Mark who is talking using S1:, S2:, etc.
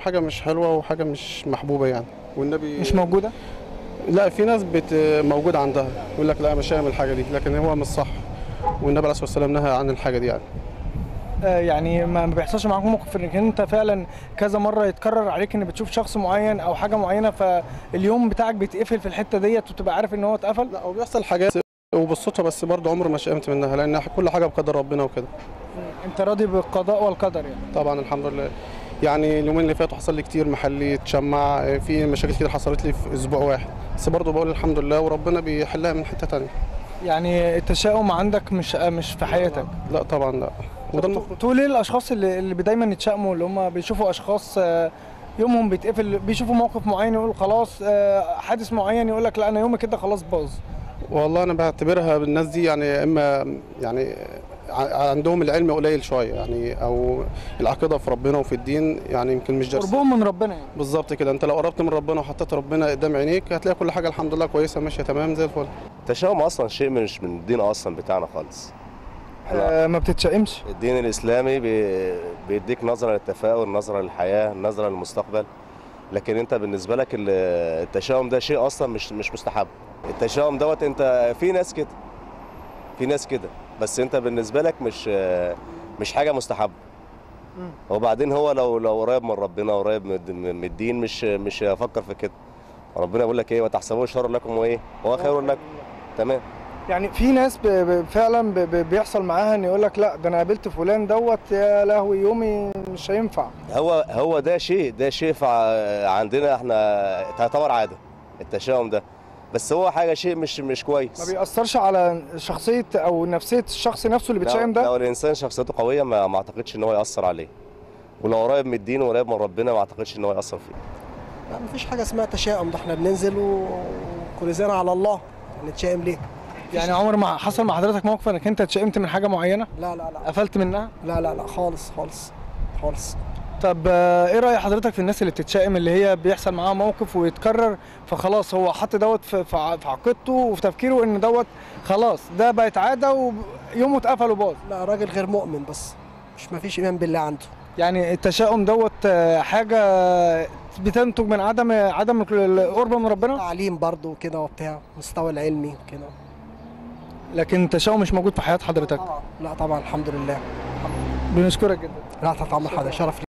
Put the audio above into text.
S1: حاجة مش حلوة وحاجة مش محبوبة يعني. والنبي
S2: مش موجودة؟
S1: لا في ناس بت موجود عندها يقول لك لا مش هعمل الحاجة دي لكن هو مش صح. والنبي عليه الصلاة والسلام نهى عن الحاجة دي يعني.
S2: آه، يعني ما بيحصلش معاك موقف إنك أنت فعلا كذا مرة يتكرر عليك ان بتشوف شخص معين أو حاجة معينة فاليوم بتاعك بيتقفل في الحتة ديت وتبقى عارف إن هو اتقفل؟
S1: لا وبيحصل حاجات وبالصدفة بس برضه عمر ما شئمت منها لأن كل حاجة بقدر ربنا وكده.
S2: أنت راضي بالقضاء والقدر يعني.
S1: طبعا الحمد لله. يعني اليومين اللي فاتوا حصل لي كتير محلي اتشمع في مشاكل كتير حصلت لي في أسبوع واحد. بس برضه بقول الحمد لله وربنا بيحلها من حتة تانية.
S2: يعني التشاؤم عندك مش مش في حياتك؟
S1: لا طبعا لا. وده
S2: تقول إيه الأشخاص اللي, اللي دايما يتشائموا اللي هم بيشوفوا أشخاص آه، يومهم بيتقفل بيشوفوا موقف معين يقول خلاص آه، حادث معين يقول لك لا أنا يومي كده خلاص باظ؟
S1: والله أنا بعتبرها بالناس دي يعني إما يعني عندهم العلم قليل شوية يعني أو العقيدة في ربنا وفي الدين يعني يمكن مش دارسين
S2: قربهم من ربنا يعني.
S1: بالظبط كده. أنت لو قربت من ربنا وحطيت ربنا قدام عينيك هتلاقي كل حاجة الحمد لله كويسة ماشية تمام زي الفل.
S3: التشاؤم أصلا شيء مش من الدين أصلا بتاعنا خالص. إحنا
S2: آه، ما بتتشائمش.
S3: الدين الإسلامي بي- بيديك نظرة للتفاؤل نظرة للحياة نظرة للمستقبل. لكن أنت بالنسبة لك ال- التشاؤم ده شيء أصلا مش مش مستحب. التشاؤم دوت أنت في ناس كده في ناس كده. بس انت بالنسبة لك مش مش حاجة
S2: مستحبة.
S3: وبعدين هو لو لو قريب من ربنا قريب من الد- من الدين مش مش هيفكر في كده. ربنا يقول لك إيه وتحسبوه شر لكم وايه هو خير لكم. تمام.
S2: يعني في ناس ب- ب- فعلا ب- ب- بيحصل معاها إن يقول لك لا ده أنا قابلت فلان دوت يا لهوي يومي مش هينفع.
S3: هو هو ده شيء ده شيء عندنا إحنا تعتبر عادة التشاؤم ده. بس هو حاجة شيء مش مش
S2: ما
S3: كويس
S2: بيأثرش على شخصية أو نفسية الشخص نفسه اللي بيتشائم ده؟
S3: لو الإنسان شخصيته قوية ما, ما أعتقدش إن هو يأثر عليه. ولو قريب من الدين وقريب من ربنا ما أعتقدش إن هو يأثر فيه.
S4: لا مفيش حاجة اسمها تشاؤم. ده إحنا بننزل و- وكل زينا على الله. نتشائم ليه؟
S2: يعني عمر ما حصل مع حضرتك موقف إنك أنت اتشائمت من حاجة معينة؟
S4: لا لا لا.
S2: قفلت منها؟
S4: لا لا لا. خالص خالص خالص.
S2: طب آه، إيه رأي حضرتك في الناس اللي بتتشائم اللي هي بيحصل معاها موقف ويتكرر فخلاص هو حط دوت في في عقيدته وفي تفكيره إن دوت خلاص ده بقت عادة ويومه اتقفل وباظ؟
S4: لا راجل غير مؤمن بس مش مفيش إيمان بالله عنده.
S2: يعني التشاؤم دوت آه، حاجة بتنتج من عدم عدم القرب من ربنا؟
S4: تعليم برضه وكده وبتاع مستوى العلمي وكده.
S2: لكن التشاؤم مش موجود في حياة حضرتك؟
S4: لا طبعا الحمد لله.
S2: بنشكرك جدا.
S4: لا طبعا حدا شرف